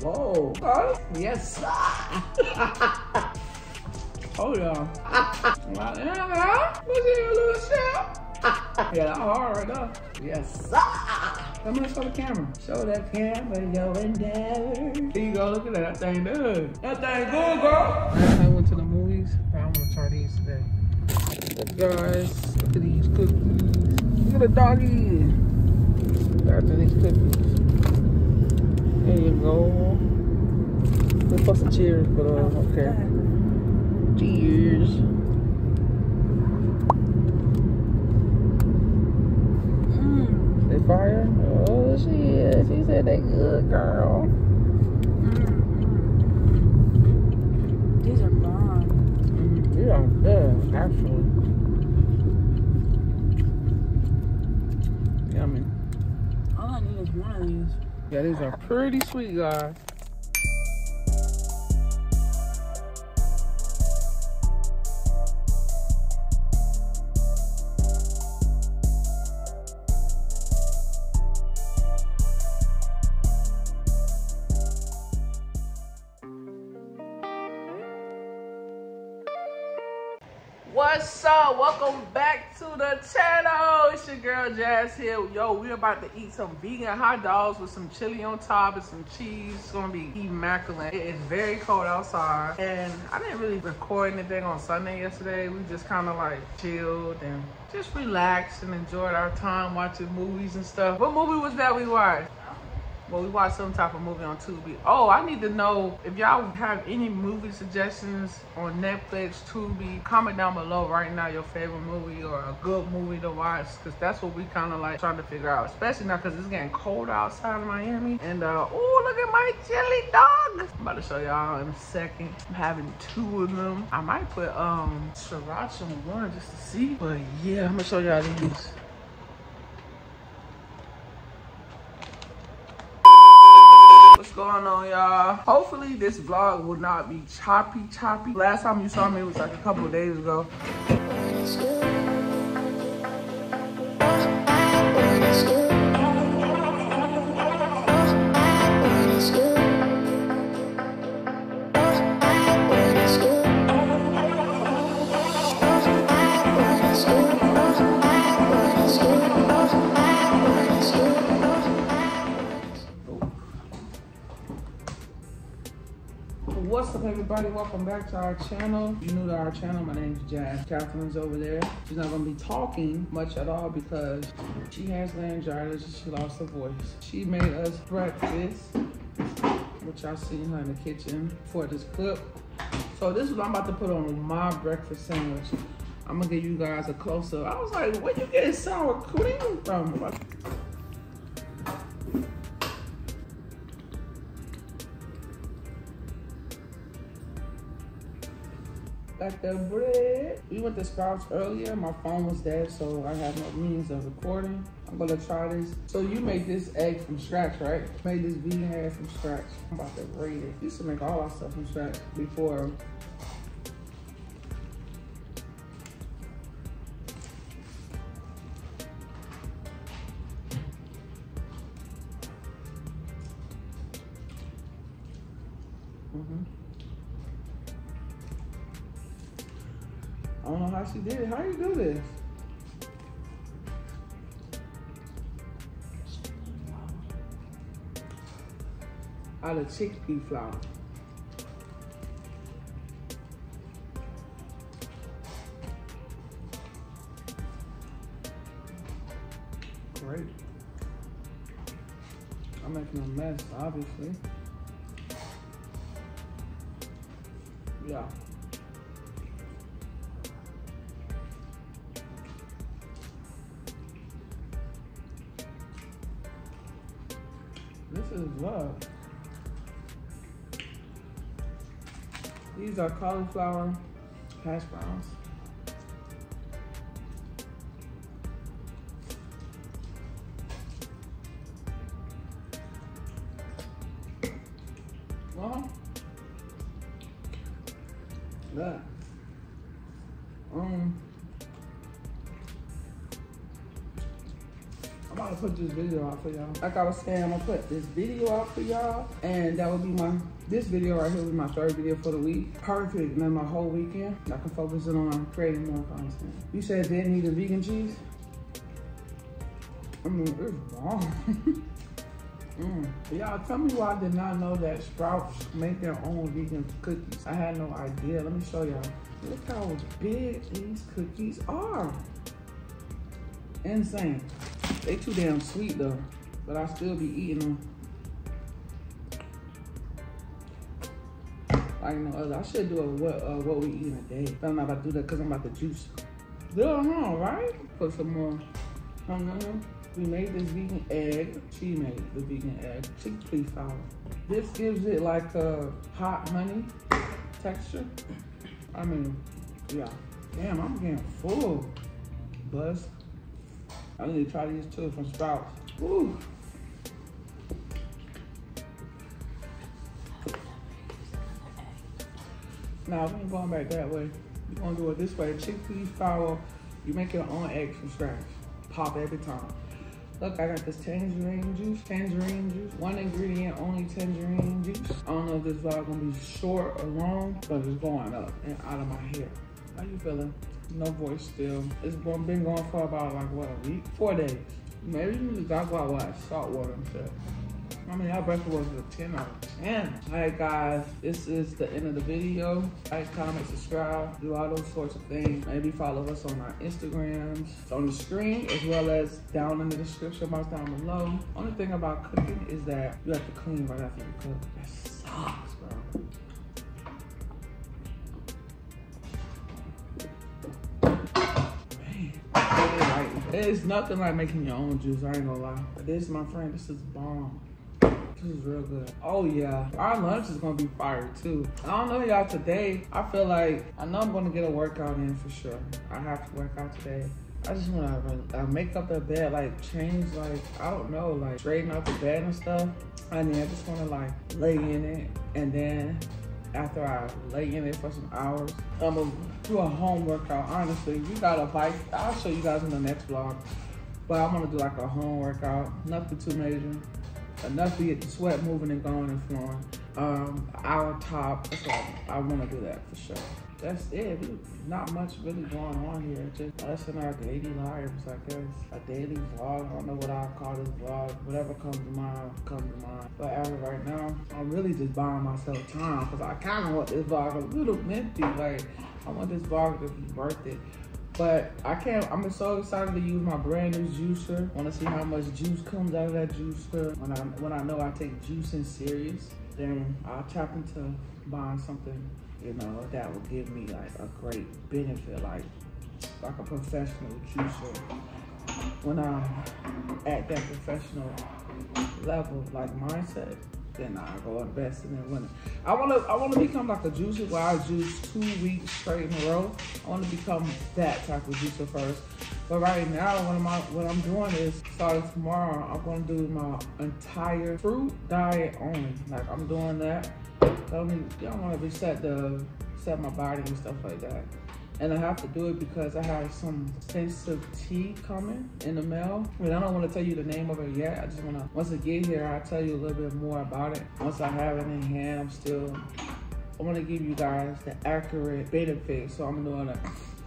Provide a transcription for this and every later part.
Whoa. Huh? Yes. oh yeah. Yeah. What's your little shit? yeah, hard right. Yes. Come on, show the camera. Show that camera your endeavor. Here you go. Look at that. Thing good. That thing good, girl. I went to the movies. I want to try these today. Guys. Look at these cookies. Look at the doggy. After these cookies. There you go. Let's put some cheers, but uh, okay. Cheers. Mm. They fire? Oh shit. She said they good, girl. These are bomb. Mm, Yeah, good, actually. Yummy. All I need is one of these. Yeah, these are pretty sweet, guys. What's up? Welcome back to the channel. It's your girl Jas here. Yo, we're about to eat some vegan hot dogs with some chili on top and some cheese. It's gonna be immaculate. It is very cold outside, and I didn't really record anything on Sunday yesterday. We just kind of like chilled and just relaxed and enjoyed our time watching movies and stuff. What movie was that we watched? Well, we watched some type of movie on Tubi. Oh, I need to know if y'all have any movie suggestions on Netflix, Tubi. Comment down below right now your favorite movie or a good movie to watch, because that's what we kind of like trying to figure out. Especially now because it's getting cold outside of Miami. And uh, oh, look at my chili dog. I'm about to show y'all in a second. I'm having two of them. I might put um sriracha on one just to see. But yeah, I'm gonna show y'all these. What's going on, y'all? Hopefully this vlog will not be choppy, choppy. Last time you saw me was like a couple days ago. What's up, everybody? Welcome back to our channel. If you're new to our channel, my name is Jas. Catherine's over there. She's not going to be talking much at all because she has laryngitis she lost her voice. She made us breakfast, which y'all seen her in the kitchen for this clip. So this is what I'm about to put on my breakfast sandwich. I'm going to give you guys a close-up. I was like, where you getting sour cream from? Got the bread. We went to Sprouts earlier. My phone was dead, so I have no means of recording. I'm gonna try this. So you made this egg from scratch, right? Made this vegan egg from scratch. I'm about to rate it. Used to make all our stuff from scratch before. Know how she did it. How you do this? Out of chickpea flour. Great. I'm making a mess, obviously. Yeah. This is love. These are cauliflower hash browns. Well, that. Um, to put this video out for y'all. Like I was saying, I'm gonna put this video out for y'all, and that will be my this video right here will be my third video for the week. Perfect, and then my whole weekend, I can focus it on creating more content. You said didn't eat a vegan cheese? I mean, it's bomb. Mm. Y'all tell me why I did not know that Sprouts make their own vegan cookies. I had no idea. Let me show y'all. Look how big these cookies are. Insane. They too damn sweet though, but I still be eating them. Like no other. I should do a what uh, what we eat in a day. But I'm not about to do that because I'm about to juice. Good, huh? Right? Put some more. Um, we made this vegan egg. She made the vegan egg. Chickpea flour. This gives it like a hot honey texture. I mean, yeah. Damn, I'm getting full. Buzz. I need to try these two from Sprouts. Woo. Now, we ain't going back that way. We're gonna do it this way. Chickpea flour, you make your own eggs from scratch. Pop every time. Look, I got this tangerine juice, tangerine juice. One ingredient, only tangerine juice. I don't know if this vlog gonna be short or long, but it's going up and out of my hair. How you feeling? No voice still. It's been going for about like, what, a week? Four days. Maybe you got what, what, salt water and shit. I mean, our breakfast was a 10 out of 10. All right, guys, this is the end of the video. Like, comment, subscribe, do all those sorts of things. Maybe follow us on our Instagrams it's on the screen, as well as down in the description box down below. Only thing about cooking is that you have to clean right after you cook. That sucks, bro. It's nothing like making your own juice, I ain't gonna lie. But this, my friend, this is bomb. This is real good. Oh yeah, our lunch is gonna be fire too. I don't know y'all today. I feel like I know I'm gonna get a workout in for sure. I have to work out today. I just wanna uh, make up the bed, like change, like I don't know, like straighten out the bed and stuff. And then I just wanna like lay in it, and then after I lay in it for some hours, I'm gonna do a home workout. Honestly, we got a bike. I'll show you guys in the next vlog. But I'm gonna do like a home workout, nothing too major enough to get the sweat moving and going and flowing. Um, our top, all. I want to do that for sure. That's it. Not much really going on here. Just us and our daily lives, I guess. A daily vlog. I don't know what I call this vlog. Whatever comes to mind, comes to mind. But as of right now, I'm really just buying myself time because I kind of want this vlog a little lengthy. Like, I want this vlog to be worth it. But I can't, I'm so excited to use my brand new juicer. Wanna see how much juice comes out of that juicer. When I, when I know I take juicing serious, then I'll tap into buying something, you know, that will give me like a great benefit, like, like a professional juicer. When I'm at that professional level, like mindset, then I go invest in it when I wanna I wanna become like a juicer where I juice two weeks straight in a row. I wanna become that type of juicer first. But right now what I'm what I'm doing is starting tomorrow, I'm gonna do my entire fruit diet only. Like I'm doing that. I don't wanna reset the set my body and stuff like that. And I have to do it because I have some sensitive tea coming in the mail. And I don't want to tell you the name of it yet. I just want to, once I get here, I'll tell you a little bit more about it. Once I have it in hand, I'm still, I want to give you guys the accurate benefits. So I'm doing a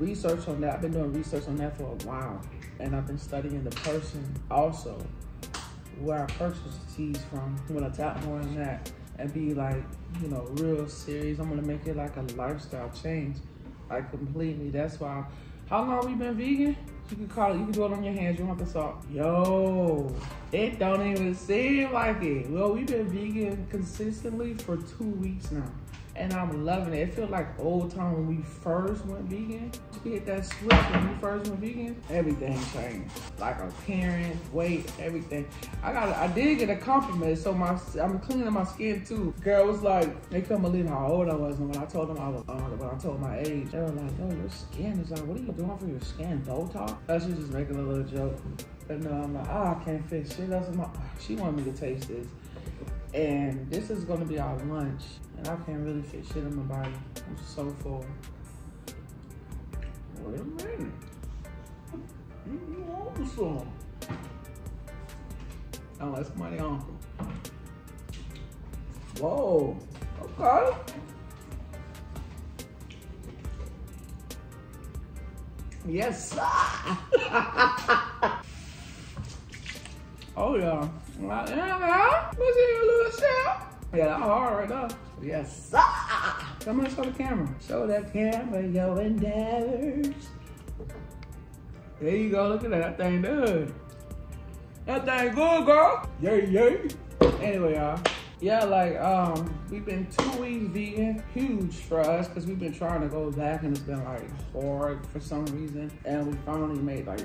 research on that. I've been doing research on that for a while. And I've been studying the person also where I purchased the teas from. I'm to tap more on that and be like, you know, real serious. I'm going to make it like a lifestyle change like completely. That's why. How long we been vegan? You can call it. You can do it on your hands. You don't have to salt. Yo, it don't even seem like it. Well, we've been vegan consistently for two weeks now and I'm loving it. It feels like old time when we first went vegan. We hit that switch when we first went vegan, everything changed. Like appearance, weight, everything. I got, I did get a compliment, so my, I'm cleaning my skin too. Girl was like, they couldn't believe how old I was, and when I told them I was, uh, when I told my age, they were like, yo, your skin is like, what are you doing for your skin, Botox? Was just making a little joke. But no, I'm like, oh, I can't fit shit in my, she wanted me to taste this. And this is gonna be our lunch. And I can't really fit shit in my body. I'm so full. Wait a minute. You want some? Unless my uncle. Whoa. Okay. Yes, sir. oh yeah. Yeah, yeah. Let's see little shit. Yeah, that hard right now. Yes, sir. Come on, show the camera. Show that camera your endeavors. There you go. Look at that. That thing good. That thing good, girl. Yay, yay. Anyway, y'all. Yeah, like um, we've been two weeks vegan, huge for us because we've been trying to go back and it's been like hard for some reason. And we finally made like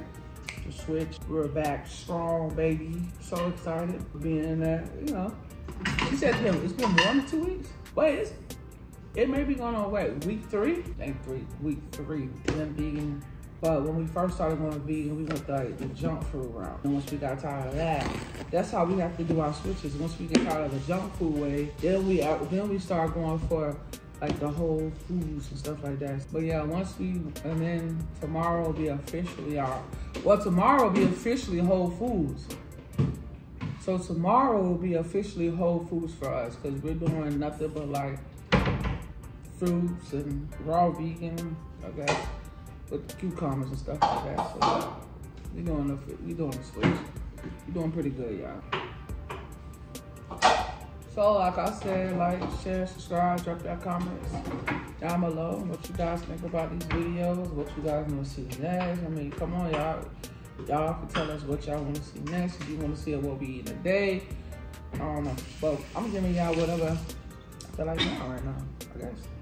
the switch. We're back strong, baby. So excited for being in that, you know. He said to him, it's been more than two weeks. Wait, it's, it may be going on, wait, week three? Think three, week three, then vegan. But when we first started going vegan, we went like the junk food route. And once we got tired of that, that's how we have to do our switches. Once we get tired of the junk food way, then we then we start going for like the whole foods and stuff like that. But yeah, once we and then tomorrow will be officially our well tomorrow will be officially Whole Foods. So tomorrow will be officially Whole Foods for us because we're doing nothing but like fruits and raw vegan, I guess, with cucumbers and stuff like that. So we're doing the we doing the switch. We're doing pretty good, y'all. So like I said, like, share, subscribe, drop your comments down below. What you guys think about these videos? What you guys want to see next? I mean, come on, y'all. Y'all can tell us what y'all want to see next. If you want to see what we eat today, I don't know. But I'm giving y'all whatever I feel like now right now, I guess.